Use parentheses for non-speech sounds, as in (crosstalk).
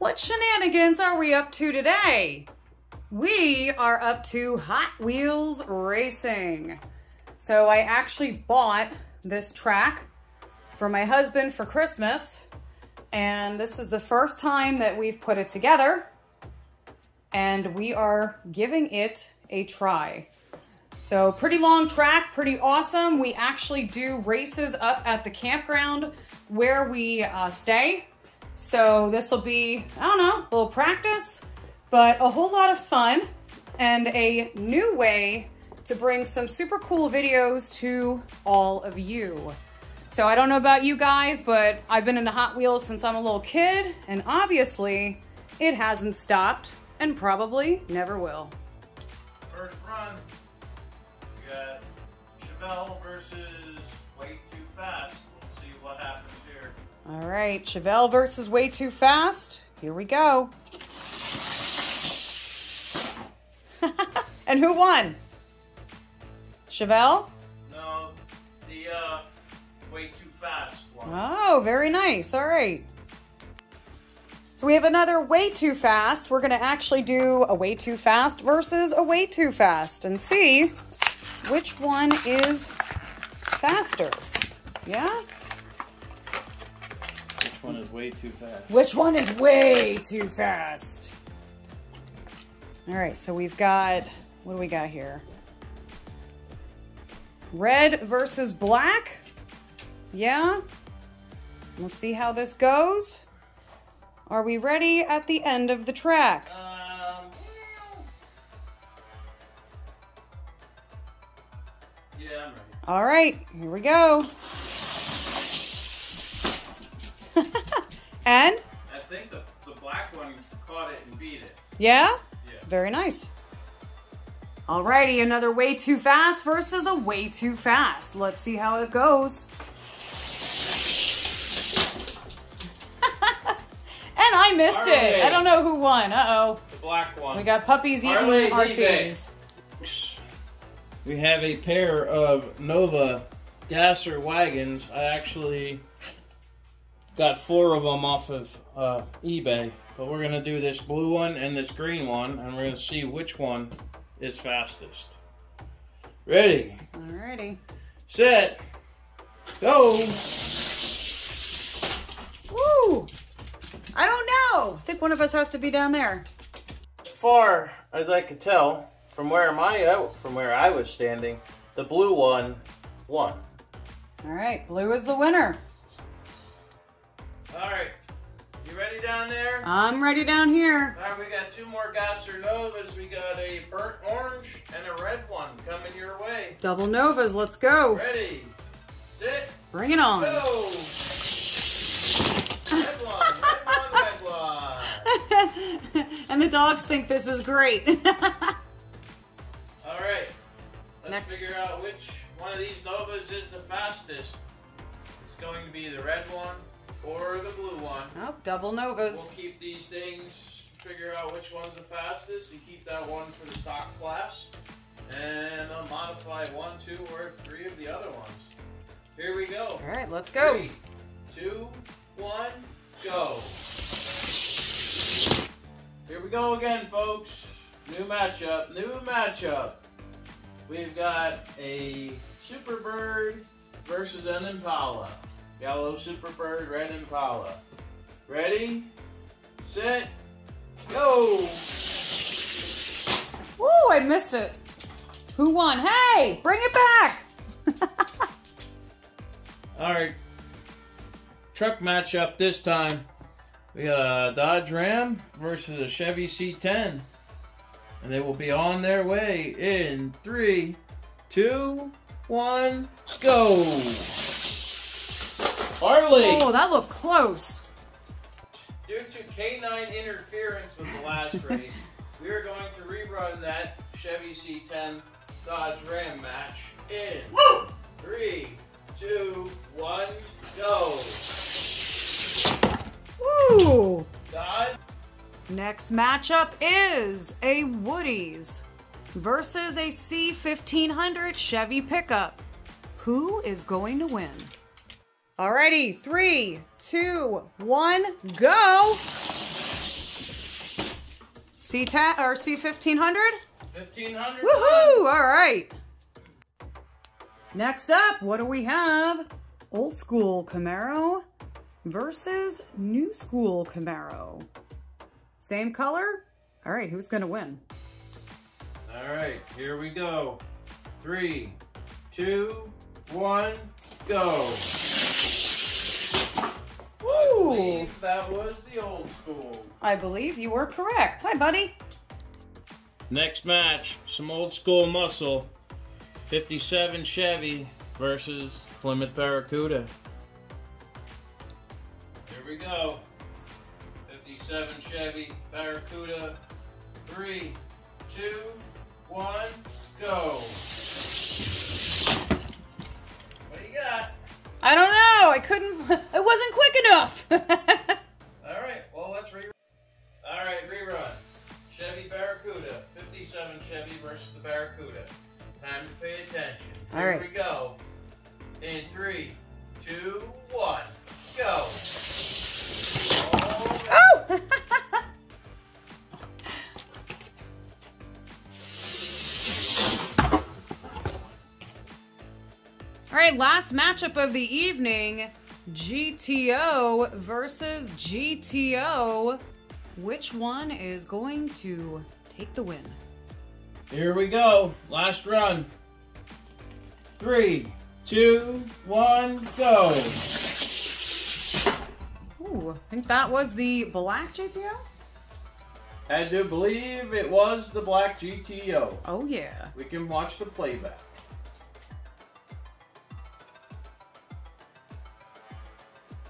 What shenanigans are we up to today? We are up to Hot Wheels Racing. So I actually bought this track for my husband for Christmas. And this is the first time that we've put it together. And we are giving it a try. So pretty long track, pretty awesome. We actually do races up at the campground where we uh, stay. So this will be, I don't know, a little practice, but a whole lot of fun and a new way to bring some super cool videos to all of you. So I don't know about you guys, but I've been into Hot Wheels since I'm a little kid, and obviously it hasn't stopped and probably never will. First run, All right, Chevelle versus Way Too Fast. Here we go. (laughs) and who won? Chevelle? No, the uh, Way Too Fast one. Oh, very nice. All right. So we have another way too fast. We're going to actually do a way too fast versus a way too fast and see which one is faster. Yeah? Which one is way too fast? Which one is way too fast? All right, so we've got, what do we got here? Red versus black. Yeah? We'll see how this goes. Are we ready at the end of the track? Um. Yeah, I'm ready. All right, here we go. (laughs) and, I think the, the black one caught it and beat it. yeah? Yeah. Very nice. Alrighty, another way too fast versus a way too fast. Let's see how it goes. (laughs) and I missed it. I don't know who won. Uh-oh. The black one. We got puppies eating Harley, RCs. We have a pair of Nova gasser wagons. I actually got four of them off of uh, eBay. But we're going to do this blue one and this green one, and we're to see which one is fastest. Ready, Alrighty. set, go. Woo! I don't know. I think one of us has to be down there. As far as I could tell, from where my out from where I was standing, the blue one won. All right, blue is the winner. All right, you ready down there? I'm ready down here. All right, we got two more Gasser Novas. We got a burnt orange and a red one coming your way. Double Novas, let's go. Ready, sit, Bring it on. go. Red one, red one, red one. (laughs) and the dogs think this is great. All right, let's Next. figure out which one of these Novas is the fastest. It's going to be the red one or the blue one. oh, double Novas. We'll keep these things, figure out which one's the fastest, and keep that one for the stock class. And I'll modify one, two, or three of the other ones. Here we go. All right, let's go. Three, two, one, go. Here we go again, folks. New matchup, new matchup. We've got a Superbird versus an Impala. Yellow Superbird, red Impala. Ready, set, go. Woo, I missed it. Who won? Hey, bring it back. (laughs) All right. Truck matchup this time. We got a Dodge Ram versus a Chevy C10. And they will be on their way in three, two, one, go. Harley. oh, that looked close. Due to canine interference with the last (laughs) race, we are going to rerun that Chevy C10 Dodge Ram match in three, two, one, go. Woo. Dodge. Next matchup is a Woody's versus a C1500 Chevy pickup. Who is going to win? Alrighty, three, two, one, go. C ten or C fifteen hundred. Fifteen hundred. Woohoo! All right. Next up, what do we have? Old school Camaro versus new school Camaro. Same color? All right, who's gonna win? All right, here we go. Three, two, one, go. That was the old school. I believe you were correct. Hi, buddy. Next match, some old school muscle. 57 Chevy versus Plymouth Barracuda. Here we go. 57 Chevy Barracuda. Three, two, one, go. What do you got? I don't know. I couldn't. (laughs) It wasn't quick enough. (laughs) Barracuda. Time to pay attention. All Here right. we go. In three, two, one, go. Oh, oh! (laughs) All right, last matchup of the evening GTO versus GTO. Which one is going to take the win? Here we go. Last run. Three, two, one, go. Ooh, I think that was the black GTO. I do believe it was the black GTO. Oh, yeah. We can watch the playback.